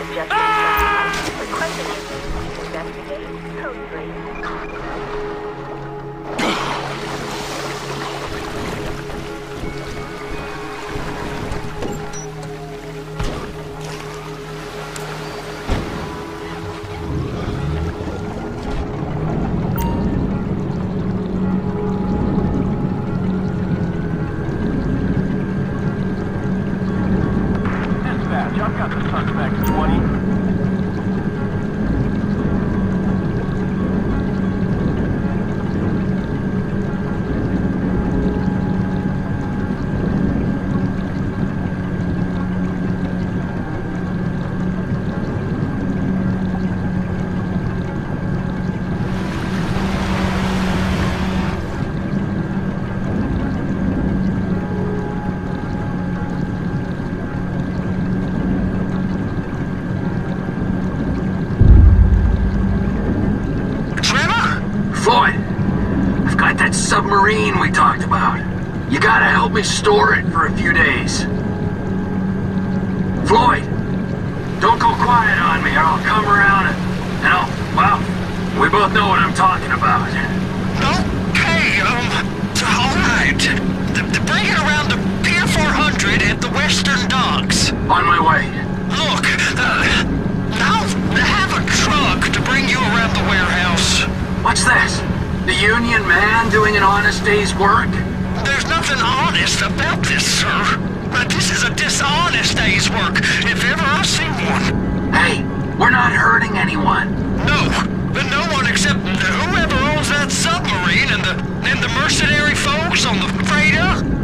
reported That submarine we talked about. You gotta help me store it for a few days. Floyd, don't go quiet on me or I'll come around and, and I'll, well, we both know what I'm talking about. Okay, um, alright. Th- th- Bring it around to Pier 400 at the Western Docks. On my way. Look, uh, I'll have a truck to bring you around the warehouse. What's this? The union man doing an honest day's work? There's nothing honest about this, sir. But this is a dishonest day's work, if ever I've seen one. Hey, we're not hurting anyone. No, but no one except whoever owns that submarine and the and the mercenary folks on the freighter.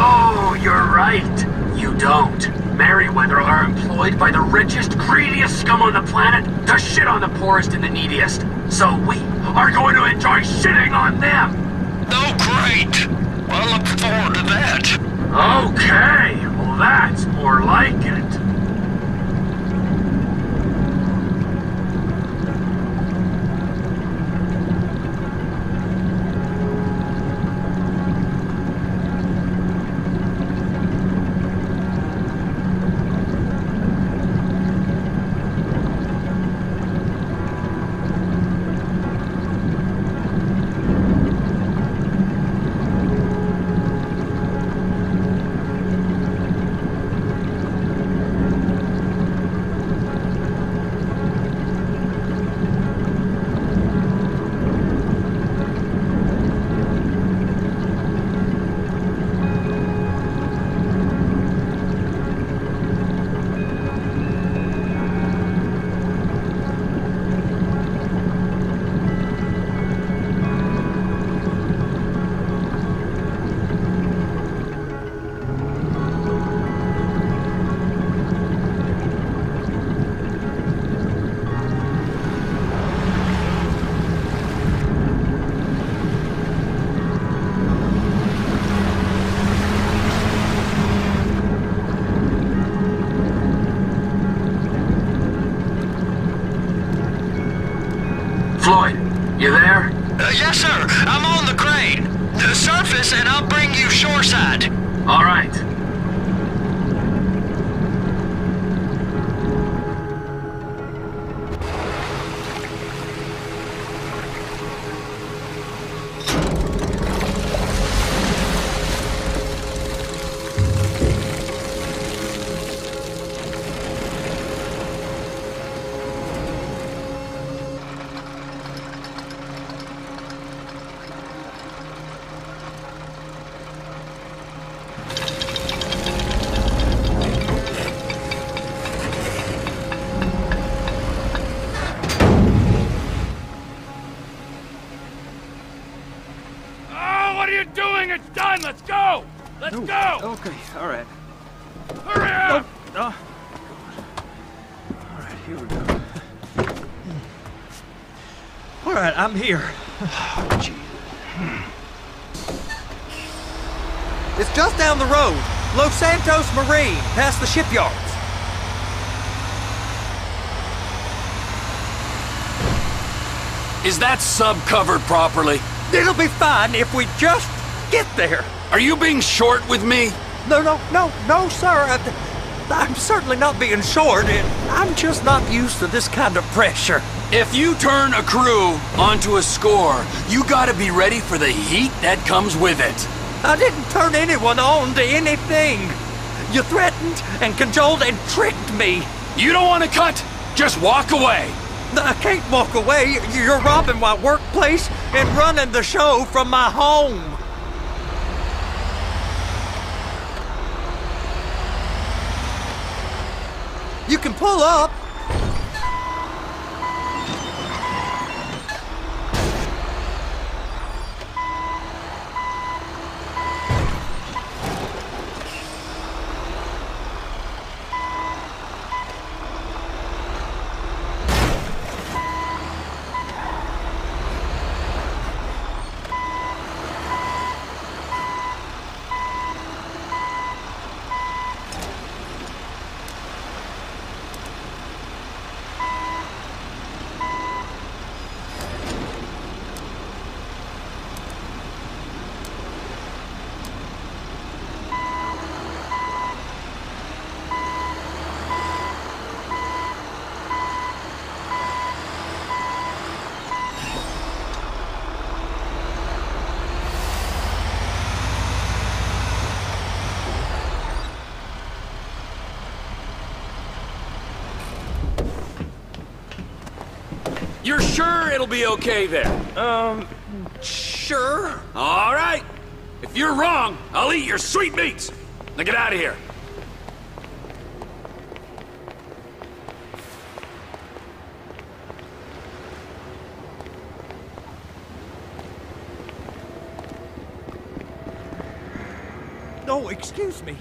Oh, you're right. You don't. Merryweather are employed by the richest, greediest scum on the planet to shit on the poorest and the neediest. So we are going to enjoy shitting on them. Oh, great. I look forward to that. Okay, well that's more like it. Floyd, you there? Uh, yes, sir. I'm on the crane. The surface, and I'll bring you shoreside. All right. Let's go! Let's go! Okay, all right. Hurry up! Oh. All right, here we go. All right, I'm here. It's just down the road. Los Santos Marine, past the shipyards. Is that sub covered properly? It'll be fine if we just get there. Are you being short with me? No, no, no, no, sir. I, I'm certainly not being short. I'm just not used to this kind of pressure. If you turn a crew onto a score, you gotta be ready for the heat that comes with it. I didn't turn anyone on to anything. You threatened and cajoled and tricked me. You don't wanna cut? Just walk away. I can't walk away. You're robbing my workplace and running the show from my home. You can pull up. You're sure it'll be okay there? Um, sure. All right. If you're wrong, I'll eat your sweet meats. Now get out of here. No, excuse me.